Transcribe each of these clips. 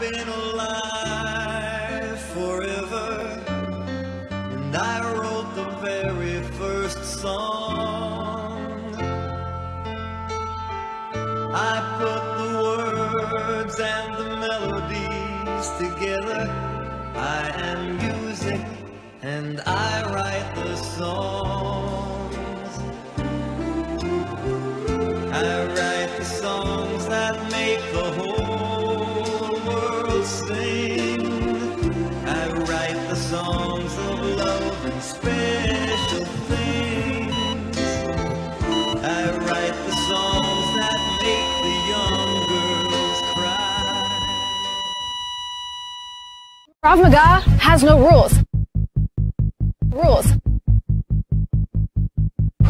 been alive forever, and I wrote the very first song. I put the words and the melodies together. I am music, and I write the songs. I write the songs that make the whole. Krav Maga has no rules. Rules.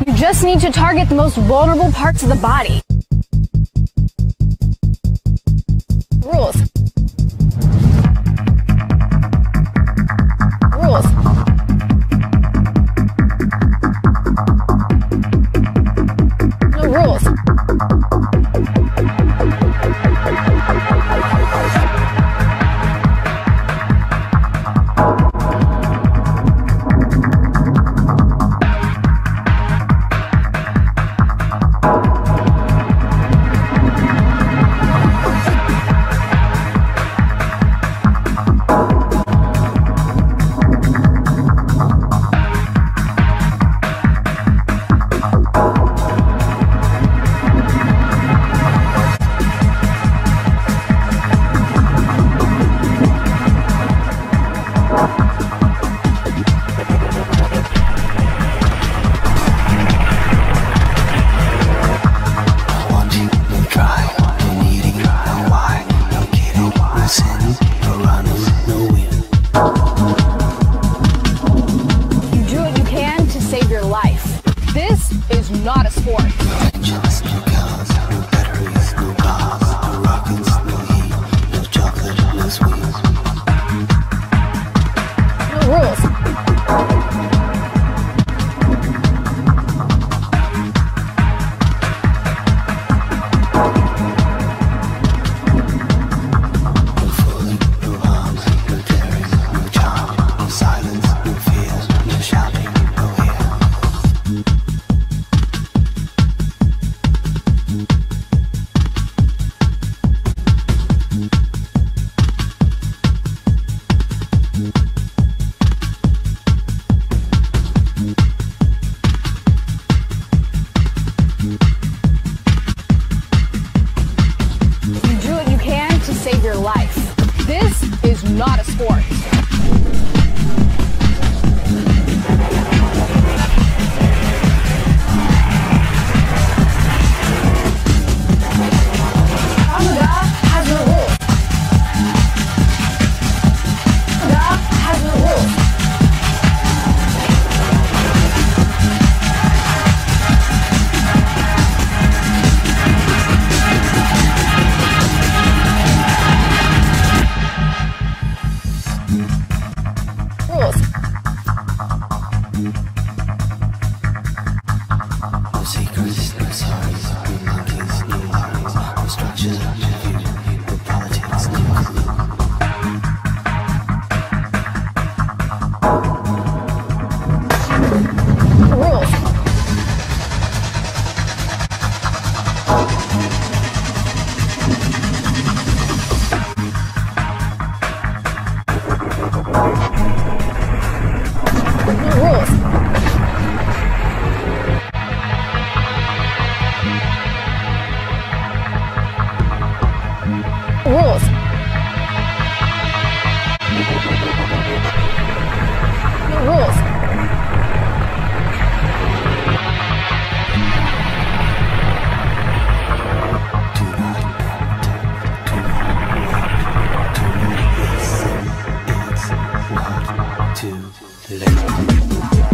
You just need to target the most vulnerable parts of the body. Rules. not a sport. not a sport. Mm-hmm. Yeah.